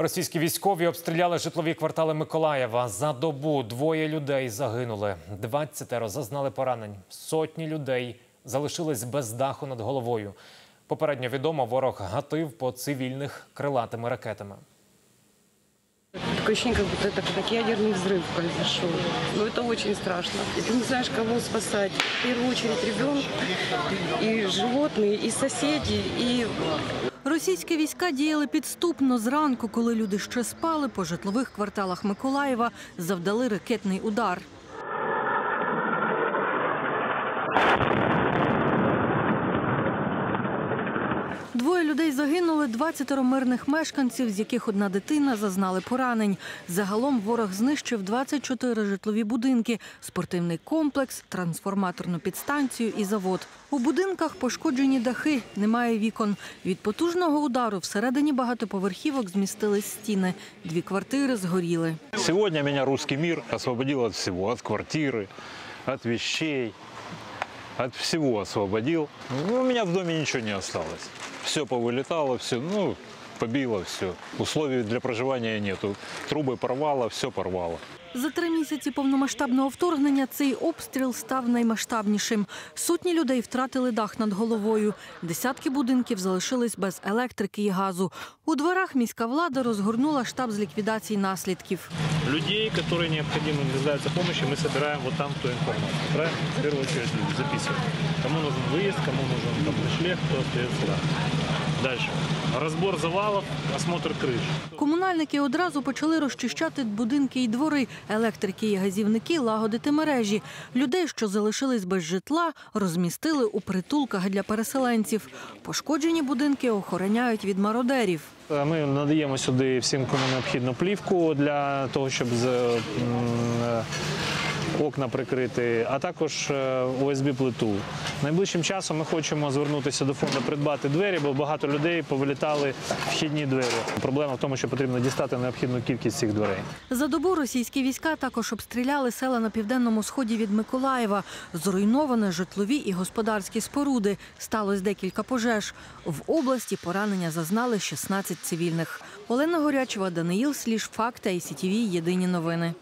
Російські військові обстріляли житлові квартали Миколаєва. За добу двоє людей загинули. 20 зазнали поранень. Сотні людей залишились без даху над головою. Попередньо відомо, ворог гатив по цивільних крилатими ракетами. Такое ощущение, как будто это как ядерный взрыв произошел. Но это очень страшно. И ты не знаешь, кого спасать. В первую очередь ребенка, и животные, и соседи, и Російські війська діяли підступно зранку, коли люди ще спали по житлових кварталах Миколаєва, завдали ракетний удар. Двоє людей загинули, 20 мирних мешканців, з яких одна дитина зазнали поранень. Загалом ворог знищив 24 житлові будинки, спортивний комплекс, трансформаторну підстанцію і завод. У будинках пошкоджені дахи, немає вікон. Від потужного удару всередині багатоповерхівок змістились стіни. Дві квартири згоріли. Сегодня меня русский мир освободил от всего, от квартиры, от вещей, от всего освободил. Ну, у меня в доме ничего не осталось. Все повылетало, все, ну, побило все. Условий для проживания нету. Трубы порвало, все порвало. За три місяці повномасштабного вторгнення цей обстріл став наймасштабнішим. Сотні людей втратили дах над головою. Десятки будинків залишились без електрики і газу. У дворах міська влада розгорнула штаб з ліквідації наслідків. людей, которые необходимо нуждаются в помощи, мы собираем вот там ту информацию. Правильно? В первую очередь люди записываем. Кому нужен выезд, кому нужен там, ночлег, кто остается. Да. Дальше. Разбор завалов, осмотр крыш. Комунальники одразу почали розчищати будинки і двори, електрики і газівники лагодити мережі. Людей, що залишились без житла, розмістили у притулках для переселенців. Пошкоджені будинки охороняють від мародерів. Е, Ми надаємо сюди всім, кому необхідну плівку для того, щоб з, е, окна прикрити, а також ОСБ плиту. Найближчим часом ми хочемо звернутися до фонду придбати двері, бо багато людей повилітали вхідні двері. Проблема в тому, що потрібно дістати необхідну кількість цих дверей. За добу російські війська також обстріляли села на південному сході від Миколаєва. Зруйновані житлові і господарські споруди. Сталося декілька пожеж. В області поранення зазнали 16 цивільних. Олена Горячева, Даниїл Сліж, Факти, ICTV, Єдині новини.